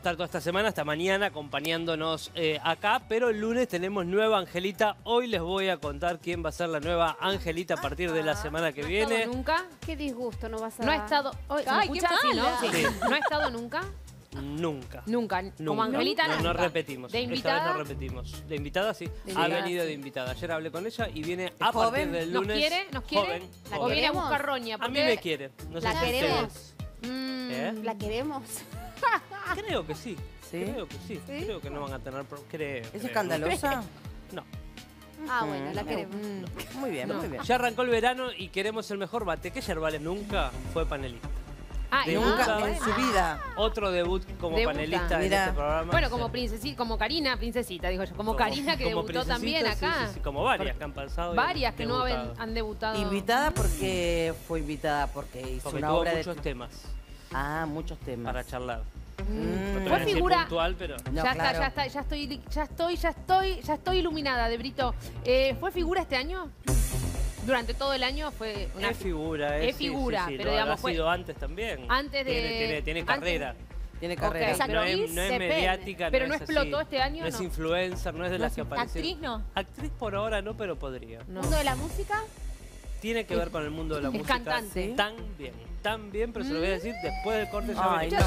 estar toda esta semana, hasta mañana, acompañándonos eh, acá, pero el lunes tenemos nueva Angelita. Hoy les voy a contar quién va a ser la nueva Angelita a partir de la semana que ¿No ha viene. estado nunca? Qué disgusto no vas a No ha estado... ¿se me Ay, qué no? Sí. ¿No ha estado nunca? Nunca. Nunca. Como Nunca. Angelita no, no nunca. repetimos. ¿De Esta vez invitada? no repetimos. De invitada sí. De ha invitada, venido sí. de invitada. Ayer hablé con ella y viene a joven? partir del ¿Nos lunes. quiere? ¿Nos quiere? Joven. ¿La ¿O joven. viene a queremos? buscar roña? A mí me quiere. No sé ¿La si ustedes. queremos? Mm, ¿Eh? ¿La queremos? Creo que sí. ¿Sí? Creo que sí. ¿Sí? Creo que no van a tener Creo. ¿Es creo. escandalosa? No. Ah, bueno, la Mm. queremos. mm. Muy bien, No. muy bien. Ya arrancó el verano y queremos el mejor bate. Que Yerbales nunca fue panelista. Ah, De nunca en su vida. Otro debut como Debuta. panelista en Mira. este programa. Bueno, como princesita, como Karina, princesita, digo yo. Como, Karina que como debutó también acá. sí, sí, sí, como varias que han pasado. Varias que no debutado. han, han debutado. Invitada porque fue invitada porque hizo Porque una tuvo obra muchos de... temas Ah, muchos temas. para charlar. Mm. No Fue figura. puntual, pero... No, ya claro. está, ya está, ya estoy, ya estoy, ya estoy, ya estoy iluminada, de Brito. Eh, ¿Fue figura este año? Durante todo el año fue una es figura, es, es figura, sí, sí, pero lo digamos, ha fue- sido antes también. Antes de- Tiene, tiene, tiene antes- carrera. Tiene carrera. Esa no es, no es mediática, Pero no, no es así. explotó este año, No es no. influencer, no es de las que aparece. ¿Actriz no? Actriz por ahora no, pero podría. No. ¿Mundo de la música? Tiene que ver con el mundo de la Es música. cantante. Tan bien, tan bien, pero se lo voy a decir después del corte. ya Ay, no.